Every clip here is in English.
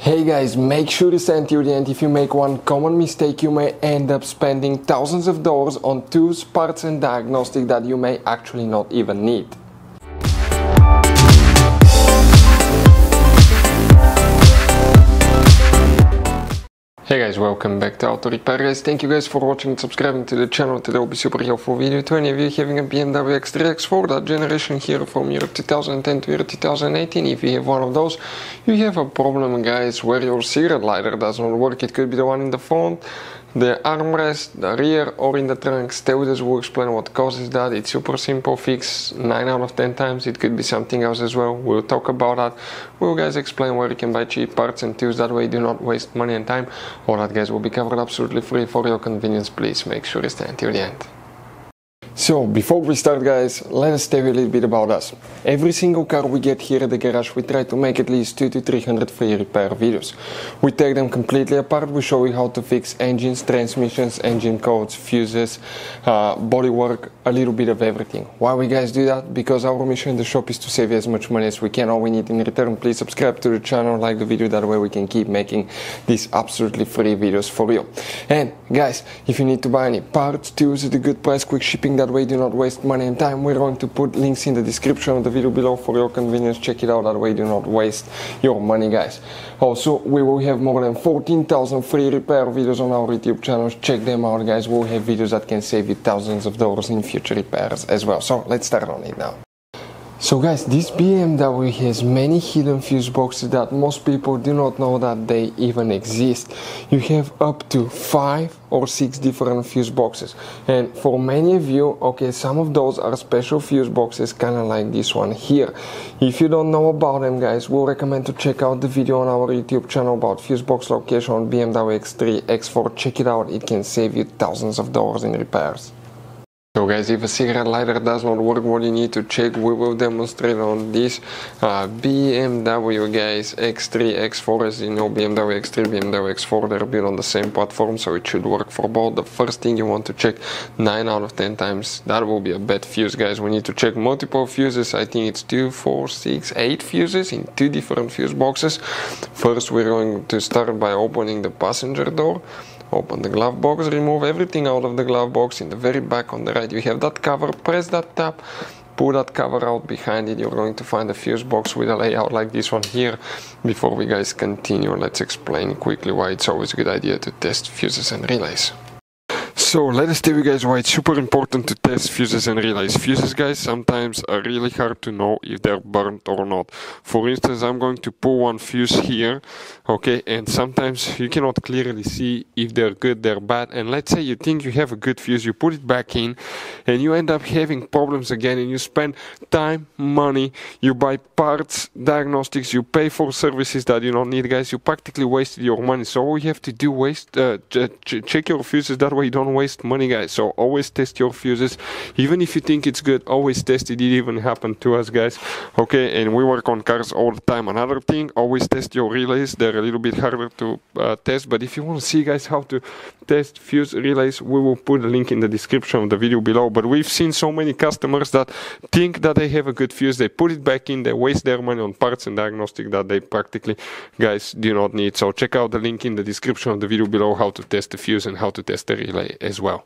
Hey guys, make sure to send the end. If you make one common mistake, you may end up spending thousands of dollars on tools, parts, and diagnostic that you may actually not even need. Hey guys, welcome back to Auto Repair guys. Thank you guys for watching and subscribing to the channel. Today will be super helpful video to any of you having a BMW X3 X4, that generation here from year 2010 to year 2018. If you have one of those, you have a problem guys where your cigarette lighter does not work. It could be the one in the front, the armrest, the rear or in the trunk. Stay with we'll explain what causes that. It's super simple fix, 9 out of 10 times. It could be something else as well. We'll talk about that. We'll guys explain where you can buy cheap parts and tools. That way do not waste money and time. All that guys will be covered absolutely free for your convenience. Please make sure you stay until the end. So, before we start guys, let us tell you a little bit about us. Every single car we get here at the garage, we try to make at least 2 to 300 free repair videos. We take them completely apart, we show you how to fix engines, transmissions, engine codes, fuses, uh, bodywork, a little bit of everything. Why we guys do that? Because our mission in the shop is to save you as much money as we can. All we need in return, please subscribe to the channel, like the video, that way we can keep making these absolutely free videos for you. And guys, if you need to buy any parts, tools at a good price, quick shipping, that way do not waste money and time. We're going to put links in the description of the video below for your convenience. Check it out, that way do not waste your money, guys. Also, we will have more than 14,000 free repair videos on our YouTube channels. Check them out, guys. We'll have videos that can save you thousands of dollars in future repairs as well. So let's start on it now. So guys, this BMW has many hidden fuse boxes that most people do not know that they even exist. You have up to five or six different fuse boxes. And for many of you, okay, some of those are special fuse boxes, kind of like this one here. If you don't know about them, guys, we'll recommend to check out the video on our YouTube channel about fuse box location on BMW X3, X4. Check it out, it can save you thousands of dollars in repairs. So guys, if a cigarette lighter does not work, what you need to check, we will demonstrate on this uh, BMW guys, X3, X4, as you know, BMW X3, BMW X4, they're built on the same platform, so it should work for both. The first thing you want to check, 9 out of 10 times, that will be a bad fuse guys. We need to check multiple fuses, I think it's 2, 4, 6, 8 fuses in two different fuse boxes. First, we're going to start by opening the passenger door open the glove box remove everything out of the glove box. In the very back on the right you have that cover. Press that tab pull that cover out behind it. You're going to find a fuse box with a layout like this one here. Before we guys continue let's explain quickly why it's always a good idea to test fuses and relays so let us tell you guys why it's super important to test fuses and relays. Fuses guys sometimes are really hard to know if they're burnt or not. For instance, I'm going to pull one fuse here, okay, and sometimes you cannot clearly see if they're good, they're bad. And let's say you think you have a good fuse, you put it back in, and you end up having problems again, and you spend time, money, you buy parts, diagnostics, you pay for services that you don't need, guys. You practically wasted your money. So all you have to do waste uh, ch check your fuses that way you don't waste money guys. So always test your fuses. Even if you think it's good always test it. It even happened to us guys. Okay and we work on cars all the time. Another thing always test your relays. They're a little bit harder to uh, test but if you want to see guys how to test fuse relays we will put a link in the description of the video below. But we've seen so many customers that think that they have a good fuse. They put it back in. They waste their money on parts and diagnostic that they practically guys do not need. So check out the link in the description of the video below how to test the fuse and how to test the relay as well.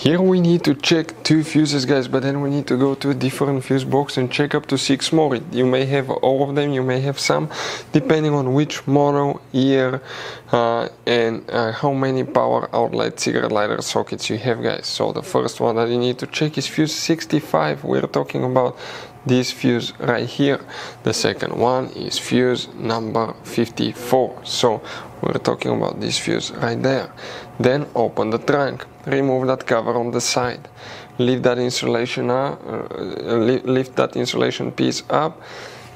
Here we need to check two fuses guys, but then we need to go to a different fuse box and check up to six more. You may have all of them, you may have some, depending on which model, year, uh, and uh, how many power outlet cigarette lighter sockets you have guys. So the first one that you need to check is fuse 65. We're talking about this fuse right here. The second one is fuse number 54. So we're talking about this fuse right there. Then open the trunk, remove that cover on the side, lift that insulation up, uh, lift that insulation piece up.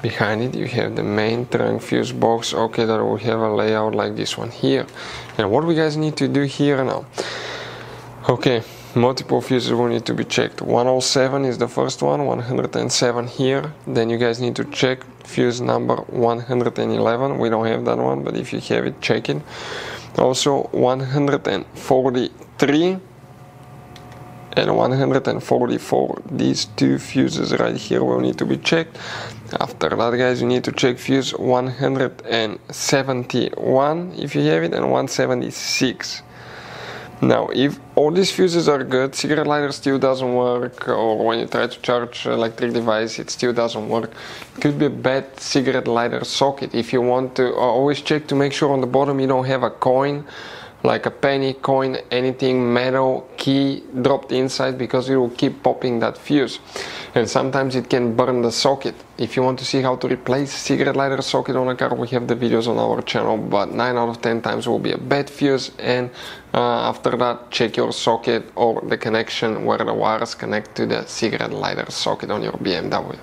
Behind it you have the main trunk fuse box. Okay, that will have a layout like this one here. And what we guys need to do here now? Okay, multiple fuses will need to be checked. 107 is the first one 107 here. Then you guys need to check fuse number 111 we don't have that one but if you have it check it. Also 143 and 144 these two fuses right here will need to be checked. After that guys you need to check fuse 171 if you have it and 176 now if all these fuses are good cigarette lighter still doesn't work or when you try to charge electric device it still doesn't work. It could be a bad cigarette lighter socket if you want to. Always check to make sure on the bottom you don't have a coin like a penny, coin, anything, metal, key dropped inside because it will keep popping that fuse. And sometimes it can burn the socket. If you want to see how to replace cigarette lighter socket on a car, we have the videos on our channel, but 9 out of 10 times will be a bad fuse and uh, after that check your socket or the connection where the wires connect to the cigarette lighter socket on your BMW.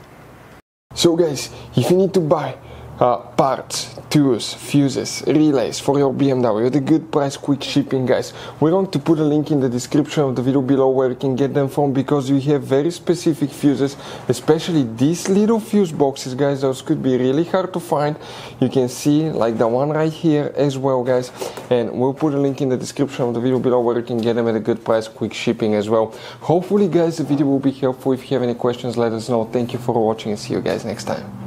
So guys, if you need to buy uh, parts, tools, fuses, relays for your BMW at a good price, quick shipping guys. We're going to put a link in the description of the video below where you can get them from because you have very specific fuses, especially these little fuse boxes guys, those could be really hard to find. You can see like the one right here as well guys and we'll put a link in the description of the video below where you can get them at a good price, quick shipping as well. Hopefully guys the video will be helpful. If you have any questions let us know. Thank you for watching and see you guys next time.